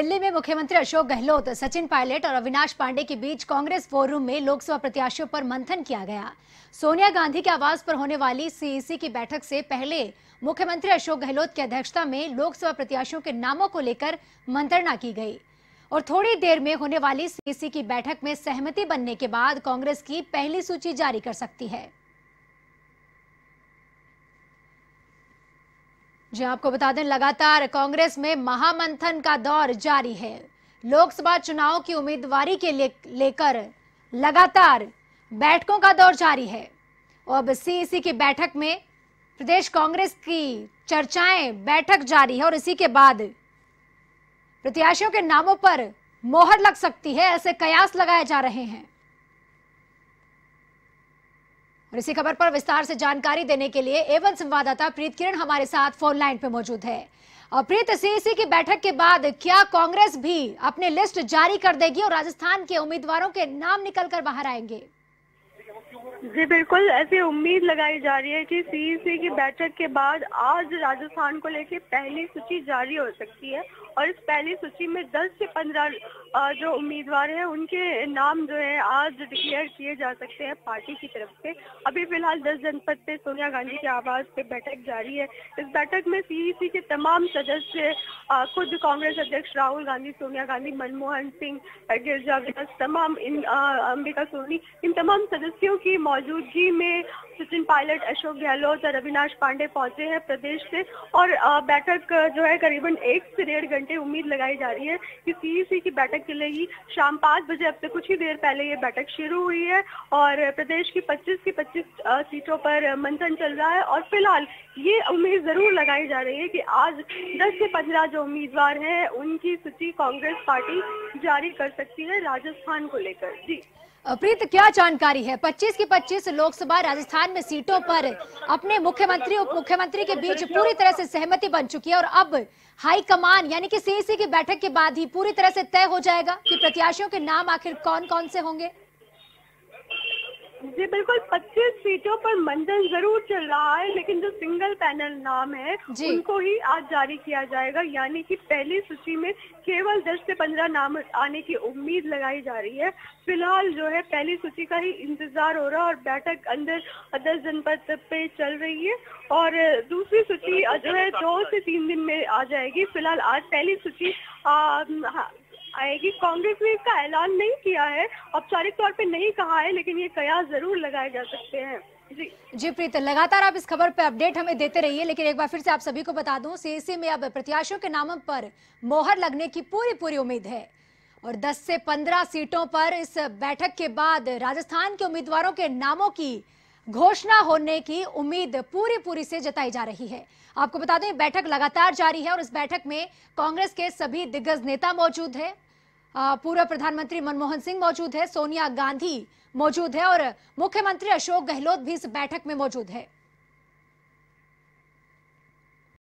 दिल्ली में मुख्यमंत्री अशोक गहलोत, सचिन पायलट और अविनाश पांडे के बीच कांग्रेस फोरम में लोकसभा प्रत्याशियों पर मंथन किया गया। सोनिया गांधी के आवास पर होने वाली सीईसी की बैठक से पहले मुख्यमंत्री अशोक गहलोत की अध्यक्षता में लोकसभा प्रत्याशियों के नामों को लेकर मंत्रणा की गई। और थोड़ी देर में होने वाली सीईसी की बैठक में सहमति बनने के बाद कांग्रेस की पहली सूची जारी कर सकती है। जी आपको बता दें, लगातार कांग्रेस में महामंथन का दौर जारी है। लोकसभा चुनाव की उम्मीदवारी के लेकर लगातार बैठकों का दौर जारी है। और अब सीईसी की बैठक में प्रदेश कांग्रेस की चर्चाएँ बैठक जारी है और इसी के बाद प्रत्याशियों के नामों पर मोहर लग सकती है, ऐसे कयास लगाए जा रहे हैं। और इसी खबर पर विस्तार से जानकारी देने के लिए एवं संवाददाता प्रीत किरण हमारे साथ फ़ोन लाइन पे मौजूद है। और प्रीत सीसी की बैठक के बाद क्या कांग्रेस भी अपनी लिस्ट जारी कर देगी और राजस्थान के उम्मीदवारों के नाम निकल कर बाहर आएँगे? जी, बिल्कुल, ऐसी उम्मीद लगाई जा रही है कि सीईसी की बैठक के बाद आज राजस्थान को लेकर पहली सूची जारी हो सकती है और इस पहली सूची में 10 से 15 जो उम्मीदवार हैं, उनके नाम जो है, आज डिक्लेयर किए जा सकते हैं पार्टी की तरफ़ से। अभी फ़िलहाल 10 जनपद पे सोनिया गांधी के आवास पे बैठक जारी है। इस बैठक में सीईसी के तमाम सदस्य खुद कांग्रेस अध्यक्ष राहुल गांधी, सोनिया गांधी, मनमोहन सिंह, गिरजा व्यास तमाम इन अंबिका सोनी, इन तमाम सदस्यों की मौजूदगी में सचिन पायलट अशोक गहलोत और अविनाश पांडे पहुँचे हैं प्रदेश से और बैठक जो है करीबन एक से डेढ़ घंटे उम्मीद लगाई जा रही है कि सीईसी की बैठक के लिए ही शाम पाँच बजे अब से कुछ ही देर पहले ये बैठक शुरू हुई है और प्रदेश की 25 की 25 सीटों पर मंथन चल रहा है और फ़िलहाल ये उम्मीद ज़रूर लगाई जा रही है कि आज 10 से 15 जो उम्मीदवार हैं उनकी सूची कांग्रेस पार्टी जारी कर सकती है राजस्थान को लेकर। जी। प्रीत, क्या जानकारी है? 25 की 25 लोकसभा, राजस्थान में सीटों पर अपने मुख्यमंत्री उप मुख्यमंत्री के बीच पूरी तरह से सहमति बन चुकी है और अब हाईकमान यानी कि सीईसी की बैठक के बाद ही पूरी तरह से तय हो जाएगा कि प्रत्याशियों के नाम आखिर कौन कौन से होंगे। जी बिल्कुल। 25 सीटों पर मंथन ज़रूर चल रहा है लेकिन जो सिंगल पैनल नाम है उनको ही आज जारी किया जाएगा। यानी कि पहली सूची में केवल 10 से 15 नाम आने की उम्मीद लगाई जा रही है। फ़िलहाल जो है पहली सूची का ही इंतज़ार हो रहा है और बैठक अंदर दस जनपद पे चल रही है। और दूसरी सूची जो है दो से तीन दिन में आ जाएगी। फ़िलहाल आज पहली सूची आएगी। कांग्रेस ने इसका ऐलान नहीं किया है। औपचारिक तौर पे नहीं कहा है, लेकिन ये कयास ज़रूर लगाए जा सकते हैं। जी। जी प्रीत लगातार आप इस खबर पे अपडेट हमें देते रहिए, लेकिन एक बार फिर से आप सभी को बता दूँ सीएसी में अब प्रत्याशियों के नामों पर मोहर लगने की पूरी पूरी उम्मीद है। और 10 से 15 सीटों पर इस बैठक के बाद राजस्थान के उम्मीदवारों के नामों की घोषणा होने की उम्मीद पूरी पूरी से जताई जा रही है। आपको बता दें, बैठक लगातार जारी है और इस बैठक में कांग्रेस के सभी दिग्गज नेता मौजूद है। पूर्व प्रधानमंत्री मनमोहन सिंह मौजूद है, सोनिया गांधी मौजूद है और मुख्यमंत्री अशोक गहलोत भी इस बैठक में मौजूद है।